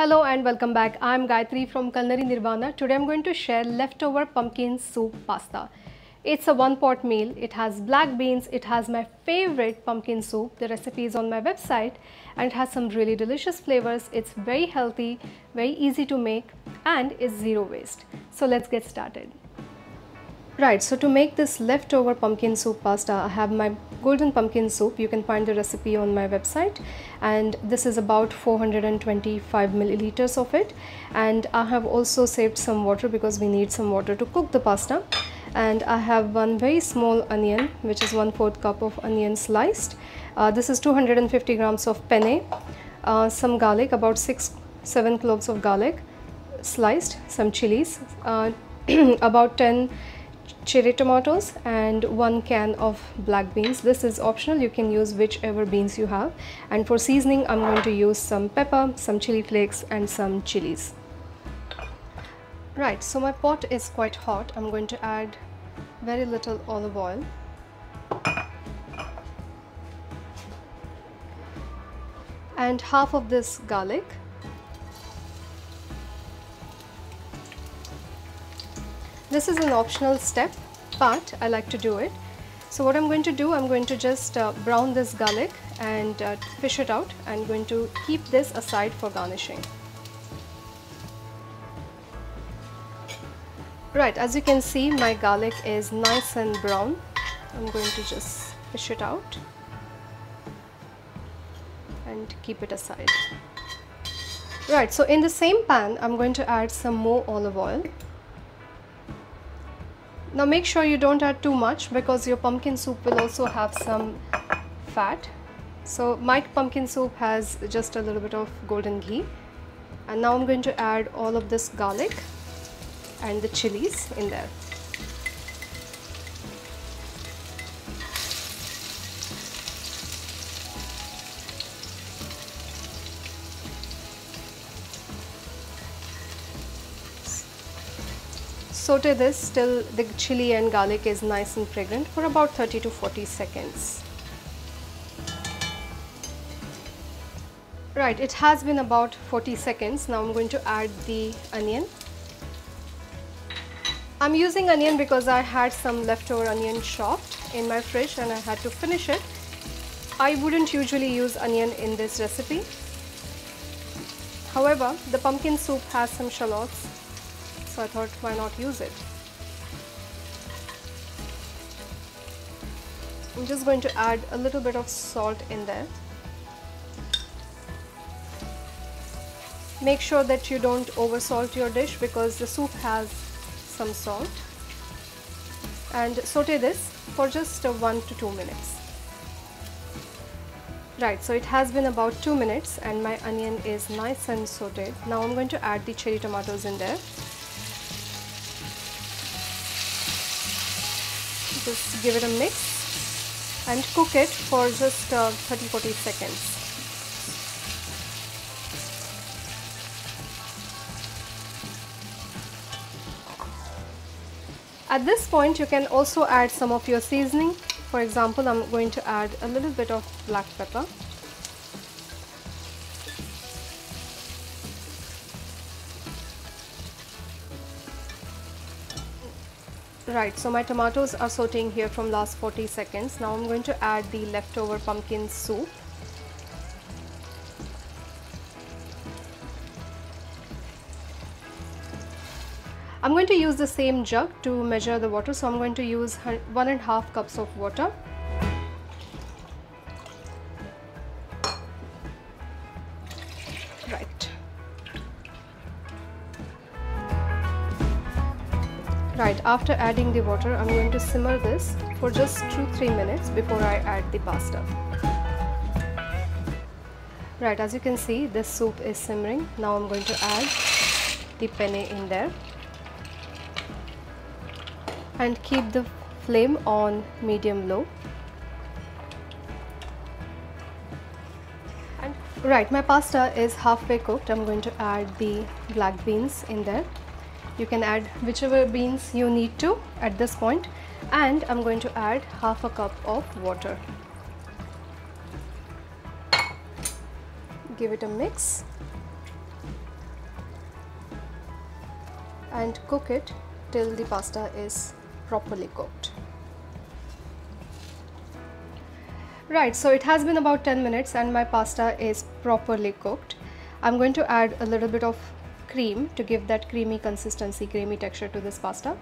Hello and welcome back. I'm Gayatri from Culinary Nirvana. Today I'm going to share leftover pumpkin soup pasta. It's a one pot meal. It has black beans. It has my favorite pumpkin soup. The recipe is on my website and it has some really delicious flavors. It's very healthy, very easy to make and is zero waste. So let's get started. Right, so to make this leftover pumpkin soup pasta, I have my golden pumpkin soup. You can find the recipe on my website and this is about 425 milliliters of it and I have also saved some water because we need some water to cook the pasta and I have one very small onion which is 1 4th cup of onion sliced. Uh, this is 250 grams of penne, uh, some garlic about 6 7 cloves of garlic sliced, some chilies, uh, about 10 cherry tomatoes and one can of black beans. This is optional. You can use whichever beans you have. And for seasoning i'm going to use some pepper some chili flakes and some chilies. Right so my pot is quite hot. I'm going to add very little olive oil. And half of this garlic This is an optional step but I like to do it. So what I'm going to do, I'm going to just uh, brown this garlic and uh, fish it out. I'm going to keep this aside for garnishing. Right, as you can see my garlic is nice and brown. I'm going to just fish it out and keep it aside. Right, so in the same pan I'm going to add some more olive oil. Now make sure you don't add too much because your pumpkin soup will also have some fat. So my pumpkin soup has just a little bit of golden ghee. And now I'm going to add all of this garlic and the chilies in there. Saute this till the chili and garlic is nice and fragrant for about 30 to 40 seconds. Right, it has been about 40 seconds. Now I'm going to add the onion. I'm using onion because I had some leftover onion chopped in my fridge and I had to finish it. I wouldn't usually use onion in this recipe. However, the pumpkin soup has some shallots so I thought why not use it. I'm just going to add a little bit of salt in there. Make sure that you don't over salt your dish because the soup has some salt and saute this for just uh, 1 to 2 minutes. Right, so it has been about 2 minutes and my onion is nice and sauteed. Now I'm going to add the cherry tomatoes in there. Just give it a mix and cook it for just 30-40 uh, seconds. At this point you can also add some of your seasoning. For example, I'm going to add a little bit of black pepper Right, so my tomatoes are sauteing here from last 40 seconds. Now I'm going to add the leftover pumpkin soup. I'm going to use the same jug to measure the water, so I'm going to use one and a half cups of water. Right, after adding the water, I'm going to simmer this for just 2-3 minutes before I add the pasta. Right, as you can see, this soup is simmering. Now I'm going to add the penne in there and keep the flame on medium low. And right, my pasta is halfway cooked. I'm going to add the black beans in there you can add whichever beans you need to at this point and I'm going to add half a cup of water. Give it a mix. and cook it till the pasta is properly cooked. Right, so it has been about 10 minutes and my pasta is properly cooked. I'm going to add a little bit of cream to give that creamy consistency, creamy texture to this pasta.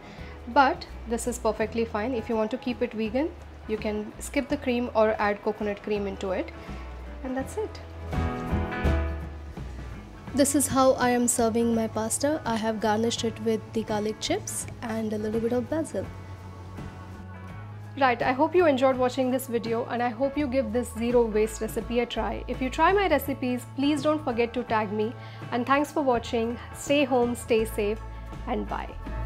But this is perfectly fine. If you want to keep it vegan, you can skip the cream or add coconut cream into it. And that's it. This is how I am serving my pasta. I have garnished it with the garlic chips and a little bit of basil. Right, I hope you enjoyed watching this video and I hope you give this zero waste recipe a try. If you try my recipes, please don't forget to tag me and thanks for watching. Stay home, stay safe and bye.